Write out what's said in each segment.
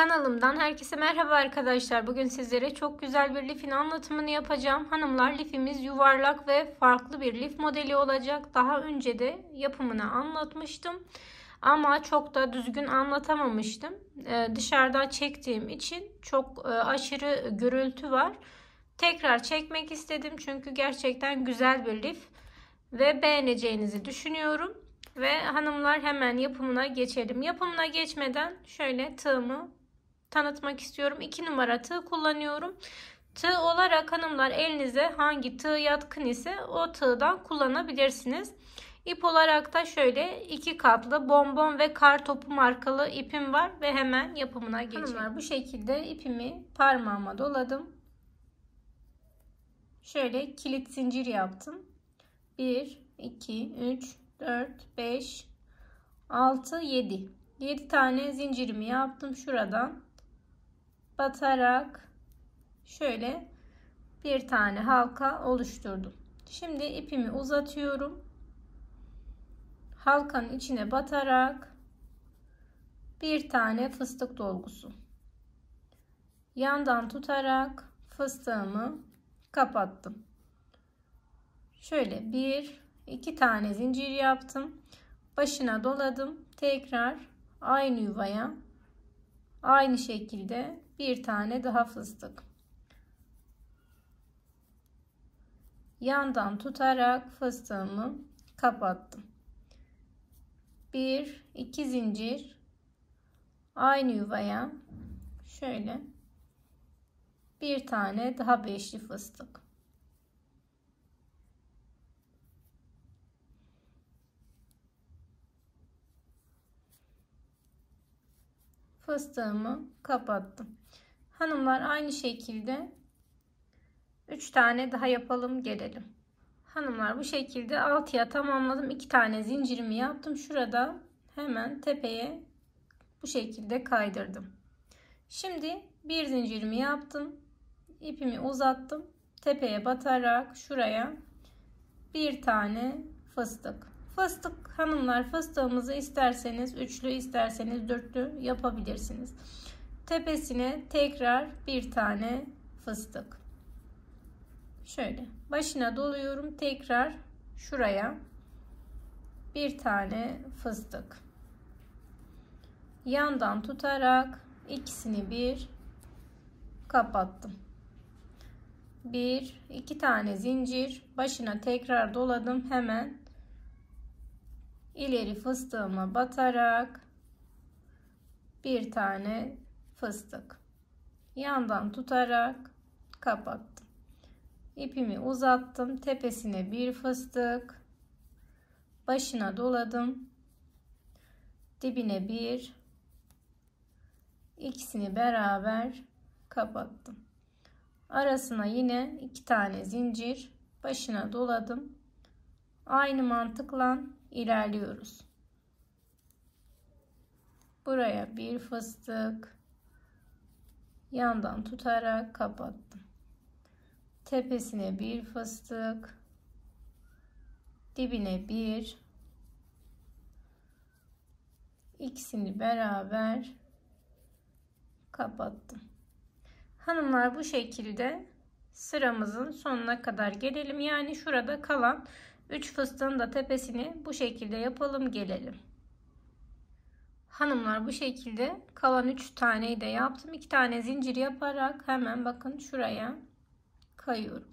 Kanalımdan herkese merhaba arkadaşlar. Bugün sizlere çok güzel bir lifin anlatımını yapacağım. Hanımlar lifimiz yuvarlak ve farklı bir lif modeli olacak. Daha önce de yapımını anlatmıştım. Ama çok da düzgün anlatamamıştım. Ee, dışarıdan çektiğim için çok e, aşırı gürültü var. Tekrar çekmek istedim çünkü gerçekten güzel bir lif ve beğeneceğinizi düşünüyorum. Ve hanımlar hemen yapımına geçelim. Yapımına geçmeden şöyle tığımı tanıtmak istiyorum. 2 numara tığ kullanıyorum. Tığ olarak hanımlar elinize hangi tığ yatkın ise o tığdan kullanabilirsiniz. İp olarak da şöyle iki katlı bonbon ve kar topu markalı ipim var ve hemen yapımına geçelim. Hanımlar bu şekilde ipimi parmağıma doladım. Şöyle kilit zincir yaptım. 1, 2, 3, 4, 5, 6, 7. 7 tane zincirimi yaptım şuradan batarak şöyle bir tane halka oluşturdum. Şimdi ipimi uzatıyorum. Halkanın içine batarak bir tane fıstık dolgusu. Yandan tutarak fıstığımı kapattım. Şöyle bir iki tane zincir yaptım. Başına doladım. Tekrar aynı yuvaya aynı şekilde bir tane daha fıstık. Yandan tutarak fıstığımı kapattım. Bir, iki zincir aynı yuvaya şöyle bir tane daha beşli fıstık. Fıstığımı kapattım. Hanımlar aynı şekilde 3 tane daha yapalım gelelim. Hanımlar bu şekilde altıya tamamladım. 2 tane zincirimi yaptım. Şurada hemen tepeye bu şekilde kaydırdım. Şimdi bir zincirimi yaptım. ipimi uzattım. Tepeye batarak şuraya bir tane fıstık. Fıstık hanımlar fıstığımızı isterseniz üçlü isterseniz dörtlü yapabilirsiniz tepesine tekrar bir tane fıstık. Şöyle başına doluyorum. Tekrar şuraya bir tane fıstık. Yandan tutarak ikisini bir kapattım. Bir, iki tane zincir başına tekrar doladım hemen ileri fıstığıma batarak bir tane fıstık. Yandan tutarak kapattım. İpimi uzattım. Tepesine bir fıstık. Başına doladım. Dibine bir. ikisini beraber kapattım. Arasına yine iki tane zincir. Başına doladım. Aynı mantıkla ilerliyoruz. Buraya bir fıstık yandan tutarak kapattım. Tepesine bir fıstık, dibine bir, ikisini beraber kapattım. Hanımlar bu şekilde sıramızın sonuna kadar gelelim. Yani şurada kalan 3 fıstığın da tepesini bu şekilde yapalım gelelim. Hanımlar bu şekilde kalan 3 taneyi de yaptım. 2 tane zincir yaparak hemen bakın şuraya kayıyorum.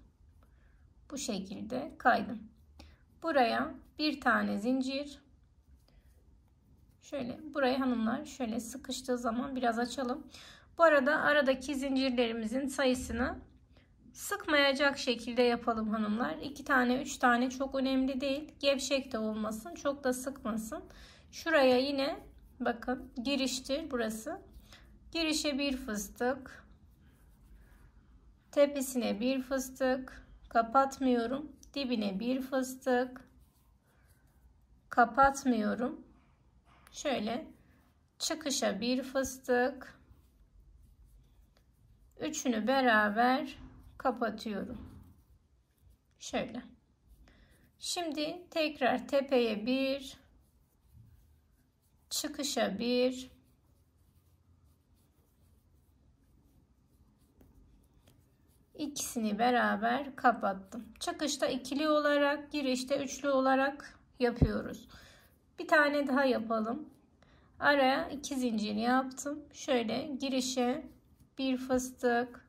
Bu şekilde kaydım. Buraya bir tane zincir. Şöyle buraya hanımlar şöyle sıkıştığı zaman biraz açalım. Bu arada aradaki zincirlerimizin sayısını sıkmayacak şekilde yapalım hanımlar. 2 tane 3 tane çok önemli değil. Gevşek de olmasın. Çok da sıkmasın. Şuraya yine Bakın giriştir burası. Girişe bir fıstık. Tepesine bir fıstık. Kapatmıyorum. Dibine bir fıstık. Kapatmıyorum. Şöyle çıkışa bir fıstık. Üçünü beraber kapatıyorum. Şöyle. Şimdi tekrar tepeye bir çıkışa bir ikisini beraber kapattım. Çıkışta ikili olarak, girişte üçlü olarak yapıyoruz. Bir tane daha yapalım. Araya iki zincir yaptım. Şöyle girişe bir fıstık,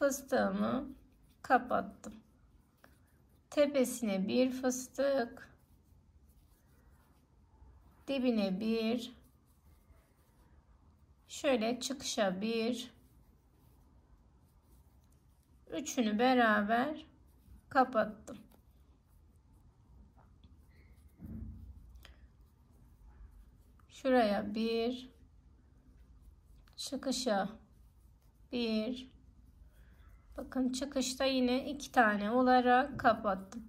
fıstığımı kapattım. Tepesine bir fıstık dibine bir şöyle çıkışa bir üçünü beraber kapattım. Şuraya bir çıkışa bir bakın çıkışta yine iki tane olarak kapattım.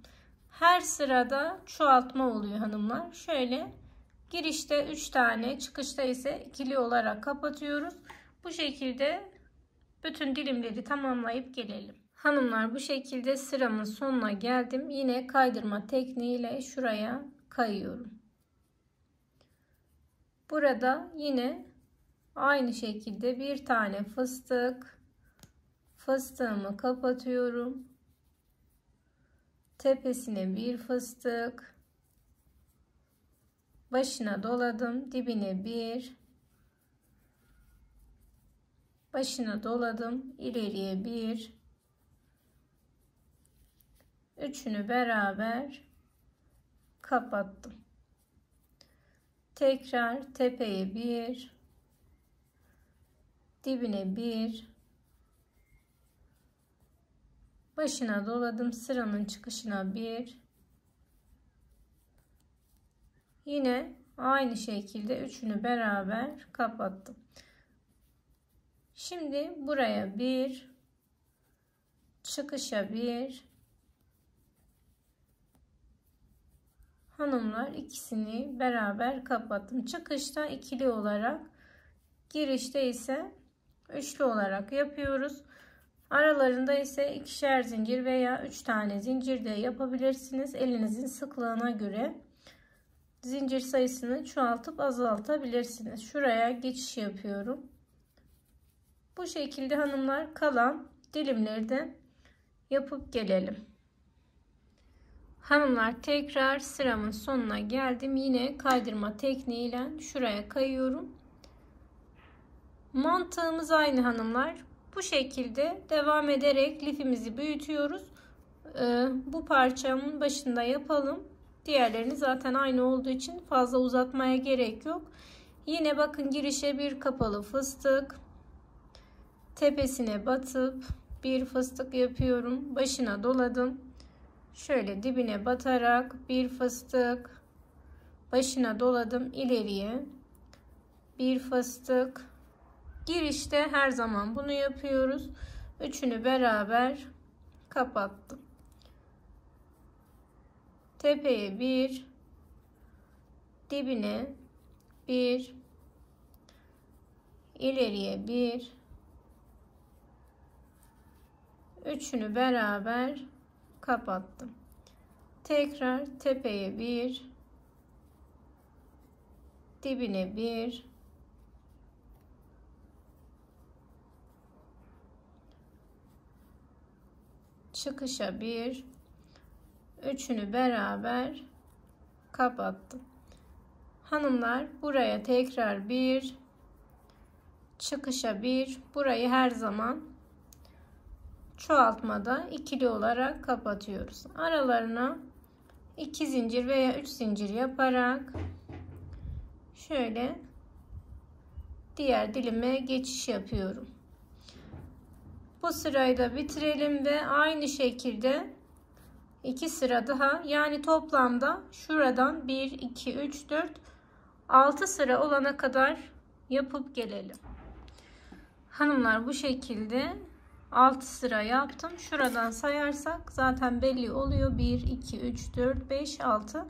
Her sırada çoğaltma oluyor hanımlar. Şöyle girişte üç tane çıkışta ise ikili olarak kapatıyoruz. Bu şekilde bütün dilimleri tamamlayıp gelelim. Hanımlar bu şekilde sıramın sonuna geldim. Yine kaydırma tekniğiyle şuraya kayıyorum. Burada yine aynı şekilde bir tane fıstık fıstığımı kapatıyorum. Tepesine bir fıstık. Başına doladım dibine bir. Başına doladım ileriye bir. Üçünü beraber kapattım. Tekrar tepeye bir. Dibine bir başına doladım sıranın çıkışına bir yine aynı şekilde üçünü beraber kapattım şimdi buraya bir çıkışa bir hanımlar ikisini beraber kapattım. Çıkışta ikili olarak girişte ise üçlü olarak yapıyoruz. Aralarında ise ikişer zincir veya üç tane zincir de yapabilirsiniz. Elinizin sıklığına göre zincir sayısını çoğaltıp azaltabilirsiniz. Şuraya geçiş yapıyorum. Bu şekilde hanımlar kalan dilimleri de yapıp gelelim. Hanımlar tekrar sıramın sonuna geldim. Yine kaydırma tekniğiyle şuraya kayıyorum. Mantığımız aynı hanımlar. Bu şekilde devam ederek lifimizi büyütüyoruz. Ee, bu parçamın başında yapalım. Diğerlerini zaten aynı olduğu için fazla uzatmaya gerek yok. Yine bakın girişe bir kapalı fıstık. Tepesine batıp bir fıstık yapıyorum. Başına doladım şöyle dibine batarak bir fıstık başına doladım ileriye bir fıstık girişte her zaman bunu yapıyoruz. Üçünü beraber kapattım. Tepeye bir dibine bir ileriye bir. Üçünü beraber kapattım. Tekrar tepeye bir, dibine bir, çıkışa bir, üçünü beraber kapattım. Hanımlar buraya tekrar bir, çıkışa bir, burayı her zaman çoğaltmada ikili olarak kapatıyoruz. Aralarına 2 zincir veya 3 zincir yaparak şöyle diğer dilime geçiş yapıyorum. Bu sırayı da bitirelim ve aynı şekilde 2 sıra daha yani toplamda şuradan 1 2 3 4 6 sıra olana kadar yapıp gelelim. Hanımlar bu şekilde 6 sıra yaptım. Şuradan sayarsak zaten belli oluyor. 1, 2, 3, 4, 5, 6.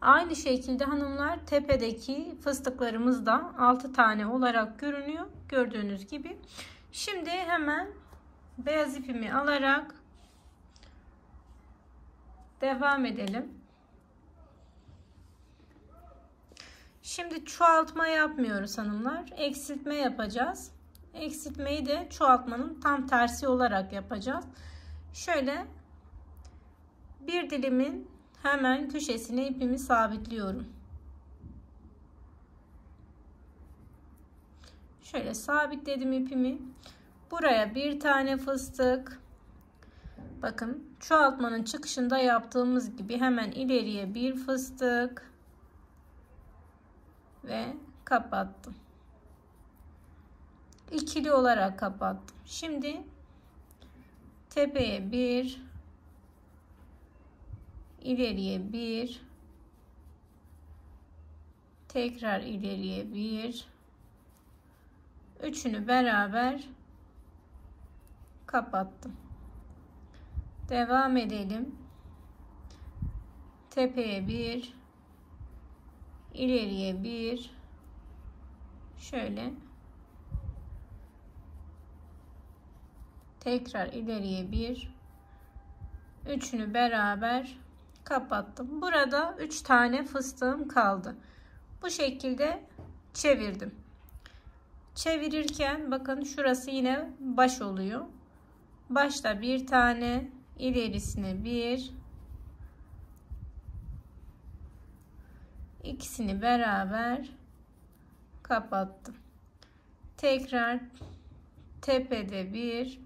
Aynı şekilde hanımlar tepedeki fıstıklarımız da 6 tane olarak görünüyor. Gördüğünüz gibi. Şimdi hemen beyaz ipimi alarak devam edelim. Şimdi çoğaltma yapmıyoruz hanımlar. Eksiltme yapacağız. Eksiltmeyi de çoğaltmanın tam tersi olarak yapacağız. Şöyle bir dilimin hemen köşesine ipimi sabitliyorum. Şöyle sabitledim ipimi. Buraya bir tane fıstık. Bakın çoğaltmanın çıkışında yaptığımız gibi hemen ileriye bir fıstık ve kapattım. İkili olarak kapattım. Şimdi tepeye bir ileriye bir tekrar ileriye bir üçünü beraber kapattım. Devam edelim. Tepeye bir ileriye bir şöyle. Tekrar ileriye bir. Üçünü beraber kapattım. Burada üç tane fıstığım kaldı. Bu şekilde çevirdim. Çevirirken bakın şurası yine baş oluyor başta bir tane ilerisine bir. İkisini beraber kapattım. Tekrar tepede bir.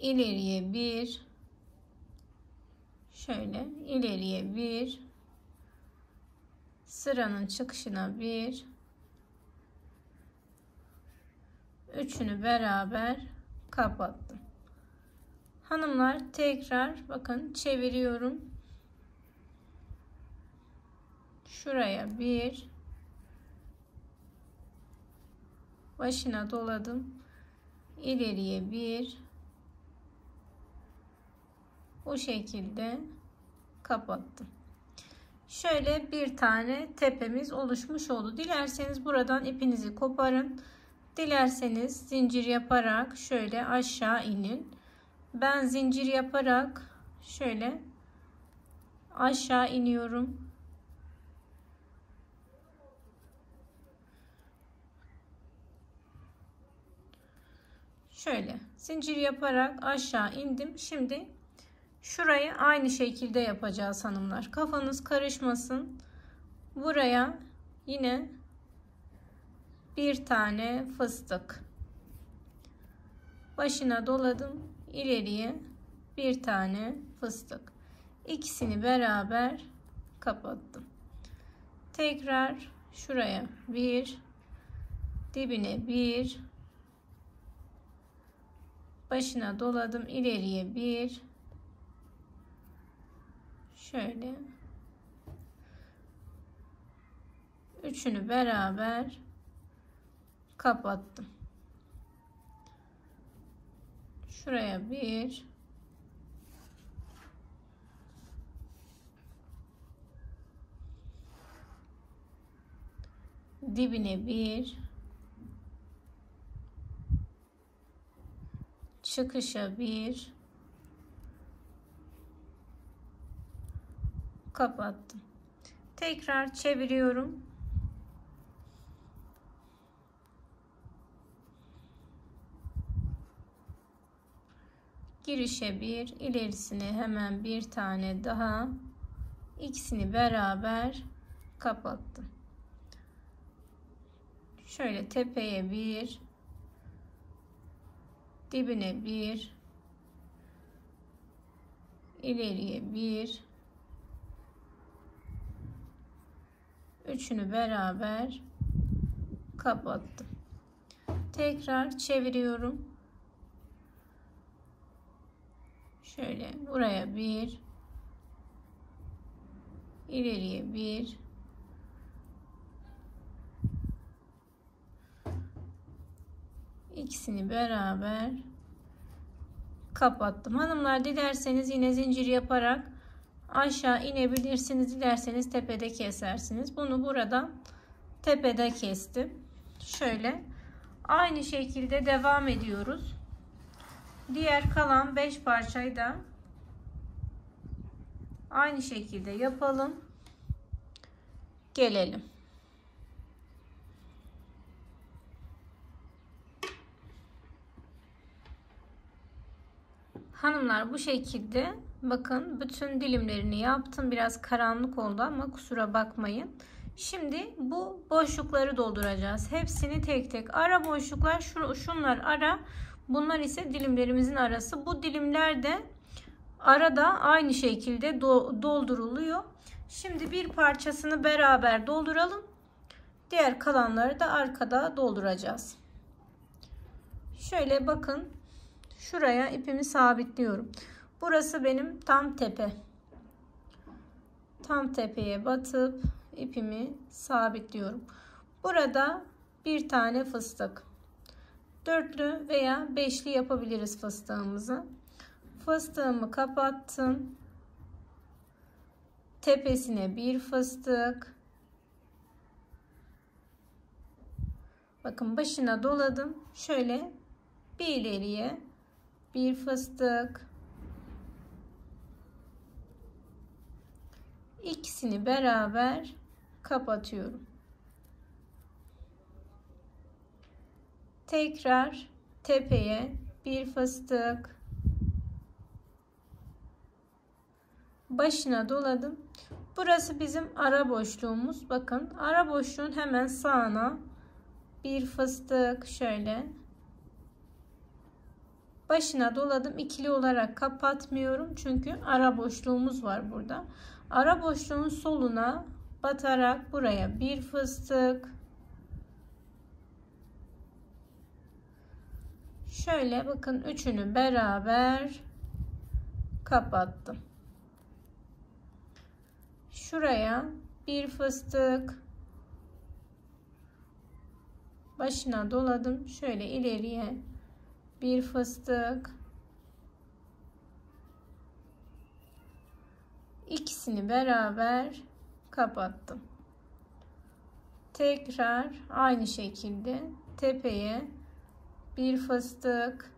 İleriye bir. Şöyle ileriye bir. Sıranın çıkışına bir üçünü beraber kapattım. Hanımlar tekrar bakın çeviriyorum. Şuraya bir başına doladım. İleriye bir bu şekilde kapattım. Şöyle bir tane tepemiz oluşmuş oldu. Dilerseniz buradan ipinizi koparın Dilerseniz zincir yaparak şöyle aşağı inin. Ben zincir yaparak şöyle aşağı iniyorum. Şöyle zincir yaparak aşağı indim. Şimdi şurayı aynı şekilde yapacağız hanımlar. Kafanız karışmasın. Buraya yine bir tane fıstık. Başına doladım. İleriye bir tane fıstık. İkisini beraber kapattım. Tekrar şuraya bir dibine bir başına doladım. İleriye bir. Şöyle. Üçünü beraber kapattım. Şuraya bir dibine bir çıkışa bir kapattım. Tekrar çeviriyorum. Girişe bir ilerisine hemen bir tane daha. İkisini beraber kapattım. Şöyle tepeye bir dibine bir ileriye bir. Üçünü beraber kapattım. Tekrar çeviriyorum şöyle buraya bir ileriye bir ikisini beraber kapattım. Hanımlar dilerseniz yine zincir yaparak aşağı inebilirsiniz. Dilerseniz tepede kesersiniz. Bunu buradan tepede kestim. Şöyle aynı şekilde devam ediyoruz Diğer kalan 5 parçayı da aynı şekilde yapalım. Gelelim. Hanımlar bu şekilde bakın bütün dilimlerini yaptım. Biraz karanlık oldu ama kusura bakmayın. Şimdi bu boşlukları dolduracağız. Hepsini tek tek. Ara boşluklar şunlar ara Bunlar ise dilimlerimizin arası. Bu dilimler de arada aynı şekilde dolduruluyor. Şimdi bir parçasını beraber dolduralım. Diğer kalanları da arkada dolduracağız. Şöyle bakın. Şuraya ipimi sabitliyorum. Burası benim tam tepe. Tam tepeye batıp ipimi sabitliyorum. Burada bir tane fıstık. Dörtlü veya beşli yapabiliriz fıstığımızı. Fıstığımı kapattım. Tepesine bir fıstık. Bakın başına doladım. Şöyle bir ileriye bir fıstık. İkisini beraber kapatıyorum. Tekrar tepeye bir fıstık. Başına doladım. Burası bizim ara boşluğumuz. Bakın ara boşluğun hemen sağına bir fıstık şöyle başına doladım ikili olarak kapatmıyorum çünkü ara boşluğumuz var burada ara boşluğun soluna batarak buraya bir fıstık şöyle bakın üçünü beraber kapattım. Şuraya bir fıstık başına doladım. Şöyle ileriye bir fıstık. İkisini beraber kapattım. Tekrar aynı şekilde tepeye bir fıstık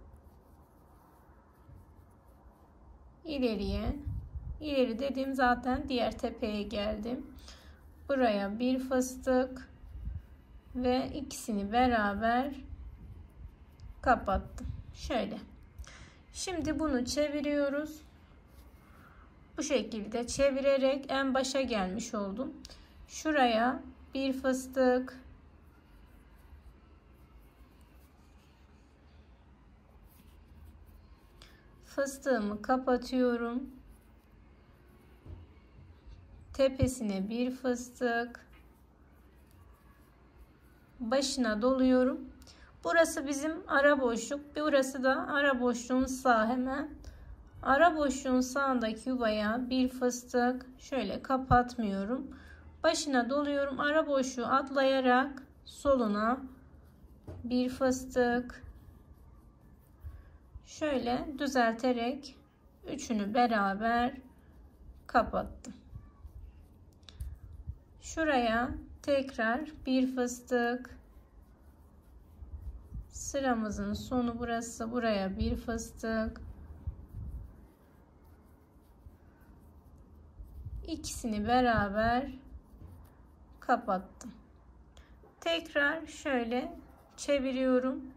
ileriye ileri dediğim zaten diğer tepeye geldim buraya bir fıstık ve ikisini beraber kapattım. Şöyle. Şimdi bunu çeviriyoruz. Bu şekilde çevirerek en başa gelmiş oldum. Şuraya bir fıstık fıstığımı kapatıyorum. Tepesine bir fıstık başına doluyorum. Burası bizim ara boşluk. Burası da ara boşluğun sağ hemen. Ara boşluğun sağındaki yuvaya bir fıstık şöyle kapatmıyorum. Başına doluyorum. Ara boşluğu atlayarak soluna bir fıstık şöyle düzelterek üçünü beraber kapattım. Şuraya tekrar bir fıstık. Sıramızın sonu burası. Buraya bir fıstık. İkisini beraber kapattım. Tekrar şöyle çeviriyorum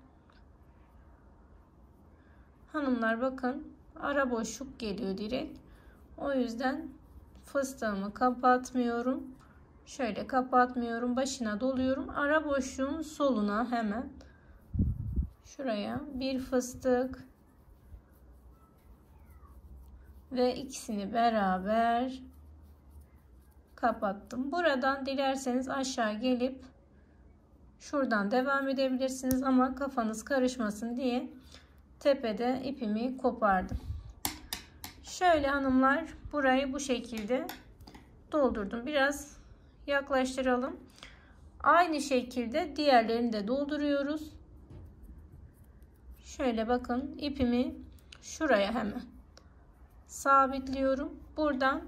hanımlar bakın ara boşluk geliyor direkt o yüzden fıstığımı kapatmıyorum Şöyle kapatmıyorum. Başına doluyorum. Ara boşluğun soluna hemen şuraya bir fıstık ve ikisini beraber kapattım. Buradan dilerseniz aşağı gelip şuradan devam edebilirsiniz ama kafanız karışmasın diye tepede ipimi kopardım. Şöyle hanımlar burayı bu şekilde doldurdum. Biraz yaklaştıralım. Aynı şekilde diğerlerini de dolduruyoruz. Şöyle bakın ipimi şuraya hemen sabitliyorum. Buradan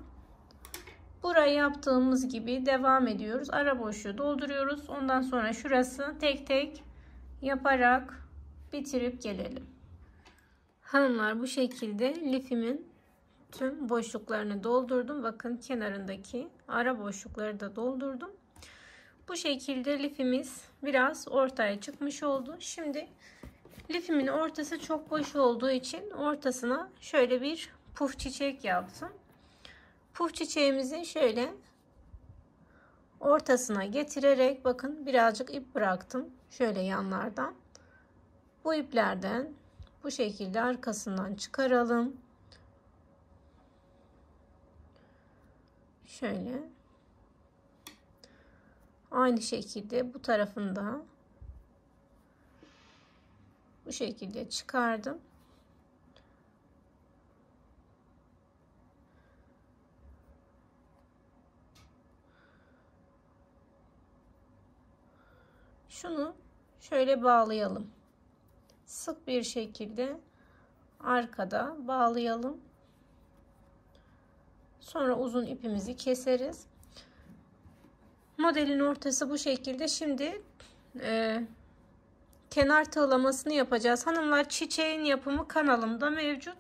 burayı yaptığımız gibi devam ediyoruz. Ara boşluğu dolduruyoruz. Ondan sonra şurası tek tek yaparak bitirip gelelim. Hanımlar bu şekilde lifimin tüm boşluklarını doldurdum. Bakın kenarındaki ara boşlukları da doldurdum. Bu şekilde lifimiz biraz ortaya çıkmış oldu. Şimdi Lifimin ortası çok boş olduğu için ortasına şöyle bir puf çiçek yaptım. Puf çiçeğimizi şöyle ortasına getirerek bakın birazcık ip bıraktım. Şöyle yanlardan. Bu iplerden bu şekilde arkasından çıkaralım. Şöyle. Aynı şekilde bu tarafında bu şekilde çıkardım. Şunu şöyle bağlayalım. Sık bir şekilde arkada bağlayalım. Sonra uzun ipimizi keseriz. Modelin ortası bu şekilde. Şimdi e, kenar tığlamasını yapacağız. Hanımlar çiçeğin yapımı kanalımda mevcut.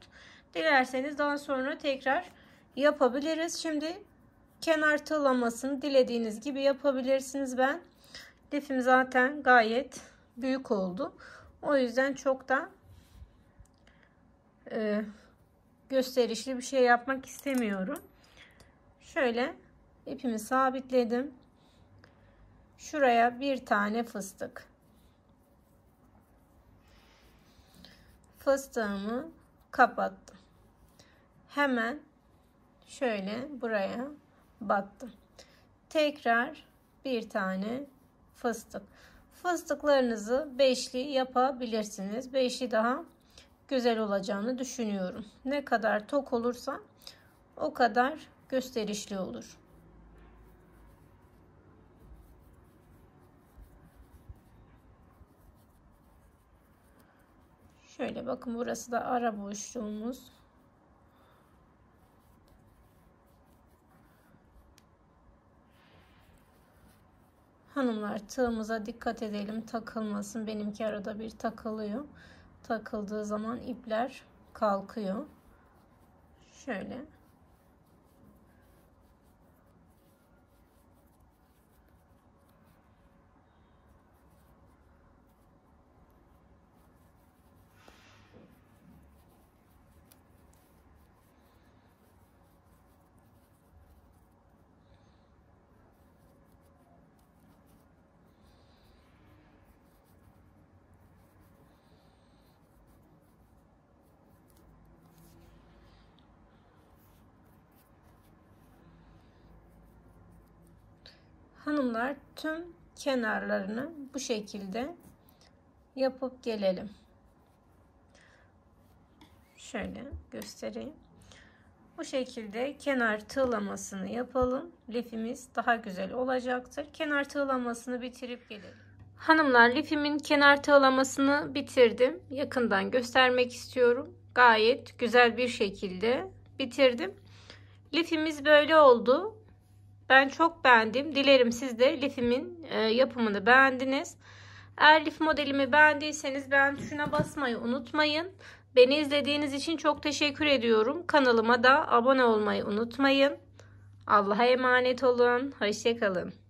Dilerseniz daha sonra tekrar yapabiliriz. Şimdi kenar tığlamasını dilediğiniz gibi yapabilirsiniz. Ben lifim zaten gayet büyük oldu. O yüzden çok da e, gösterişli bir şey yapmak istemiyorum. Şöyle ipimi sabitledim. Şuraya bir tane fıstık. Fıstığımı kapattım. Hemen şöyle buraya battım. Tekrar bir tane fıstık. Fıstıklarınızı beşli yapabilirsiniz. Beşli daha güzel olacağını düşünüyorum. Ne kadar tok olursa o kadar gösterişli olur. Şöyle bakın burası da ara boşluğumuz. Hanımlar tığımıza dikkat edelim takılmasın. Benimki arada bir takılıyor. Takıldığı zaman ipler kalkıyor. Şöyle. Hanımlar tüm kenarlarını bu şekilde yapıp gelelim. Şöyle göstereyim. Bu şekilde kenar tığlamasını yapalım. Lifimiz daha güzel olacaktır. Kenar tığlamasını bitirip gelelim. Hanımlar lifimin kenar tığlamasını bitirdim. Yakından göstermek istiyorum. Gayet güzel bir şekilde bitirdim. Lifimiz böyle oldu. Ben çok beğendim. Dilerim siz de lifimin e, yapımını beğendiniz. Eğer lif modelimi beğendiyseniz beğen tuşuna basmayı unutmayın. Beni izlediğiniz için çok teşekkür ediyorum. Kanalıma da abone olmayı unutmayın. Allah'a emanet olun. Hoşçakalın.